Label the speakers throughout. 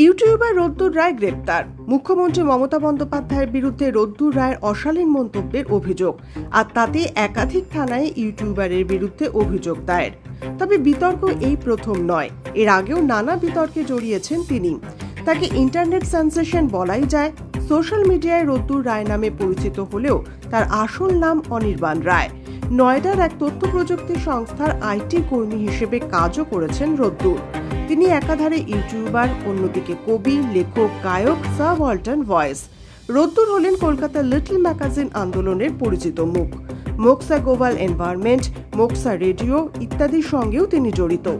Speaker 1: YouTuber রোদ্দুর রায় গ্রেপ্তার। মুখ্যমন্ত্রী মমতা বন্দ্যোপাধ্যায়ের বিরুদ্ধে রোদ্দুর রায়ের অশালীন মন্তব্যের অভিযোগ আর তাতে একাধিক থানায় ইউটিউবারের বিরুদ্ধে অভিযোগ দায়ের। তবে বিতর্ক এই প্রথম নয়, এর আগেও নানা বিতর্কে জড়িয়েছেন তিনি। তাকে ইন্টারনেট সেন্সেশন বলাই যায়, সোশ্যাল মিডিয়ায় রোদ্দুর রায় নামে পরিচিত হলেও তার আসল নাম অনির্বাণ রায়। নয়ডার এক তথ্য প্রযুক্তি সংস্থার আইটি কর্মী হিসেবে কাজও করেছেন রোদ্দুর। তিনি একাধারে ইউটিউবার, অন্যদিকে কবি, লেখক, গায়ক সাব অল্টান ভয়েস। রোদ্দুর হলেন কলকাতা লিটল ম্যাগাজিন আন্দোলনের পরিচিত মুখ। মোক্সা গোবাল এনভায়রনমেন্ট মোক্সা রেডিও ইত্যাদির সঙ্গেও তিনি জড়িত।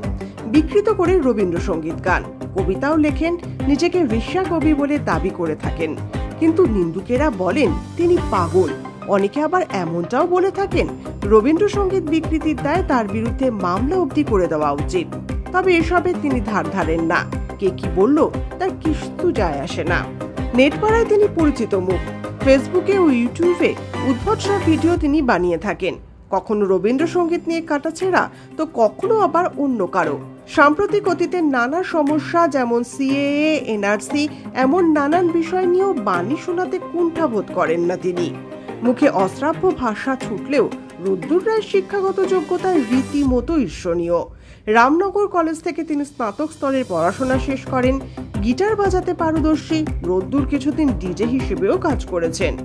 Speaker 1: বিকৃত করে রবীন্দ্রসঙ্গীত গান। কবিতাও লেখেন, নিজেকে ঋষা কবি বলে দাবি করে থাকেন। কিন্তু নিন্দুকেরা বলেন, তিনি পাগল। অনেকে আবার এমনটাও বলে থাকেন, রবীন্দ্রসঙ্গীত বিকৃতির দায় তার বিরুদ্ধে মামলা অবধি করে দেওয়া উচিত। তবে এসবে তিনি ধার ধারেন না। কে কি বলল, তার কিছু যায় আসে না। নেটপাড়ায় তিনি পরিচিত মুখ। ফেসবুকে ও ইউটিউবে উদ্ভট সব ভিডিও তিনি বানিয়ে থাকেন। কখনো রবীন্দ্রসঙ্গীত নিয়ে কাটাছেড়া তো কখনো আবার অন্য কারও। সাম্প্রতিক অতীতে নানা সমস্যা, যেমন সিএএ, এনআরসি, এমন নানান বিষয় নিয়েও বাণী শোনাতে কুণ্ঠাবোধ করেন না তিনি। মুখে অশ্রাব্য ভাষা ছুটলেও রুদ্দুর রায়ের শিক্ষাগত যোগ্যতা রীতিমতো ঈর্ষণীয়। রামনগর কলেজ থেকে তিনি স্নাতক স্তরের পড়াশোনা শেষ করেন। গিটার বাজাতে পারদর্শী। রোদ্দুর কিছুদিন ডিজে হিসেবেও কাজ করেছেন।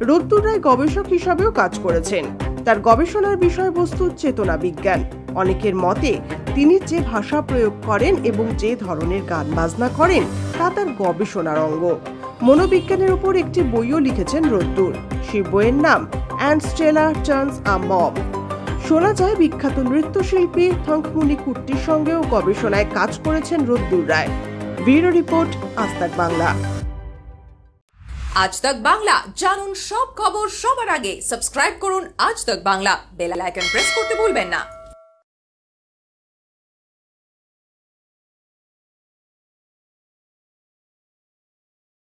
Speaker 1: রোদ্দুর রায় গবেষক হিসাবেও কাজ করেছেন। তার গবেষণার বিষয়বস্তু চেতনা বিজ্ঞান। অনেকের মতে, তিনি যে ভাষা প্রয়োগ করেন এবং যে ধরনের গান বাজনা করেন, তা তার গবেষণার অঙ্গ। মনোবিজ্ঞানের উপর একটি বইও লিখেছেন রোদ্দুর। সেই বইয়ের নাম and Stella turns a mob শোনা যায় বিখ্যাত নৃত্যশিল্পী থংকমুনি কুট্টির সঙ্গেও গবেষণায় কাজ করেছেন রোদ্দুর রায়। ব্যুরো রিপোর্ট আস্তাক বাংলা।
Speaker 2: আজ তক বাংলা, জানুন সব খবর সবার আগে। সাবস্ক্রাইব করুন আজ তক বাংলা। বেল আইকন প্রেস করতে ভুলবেন না।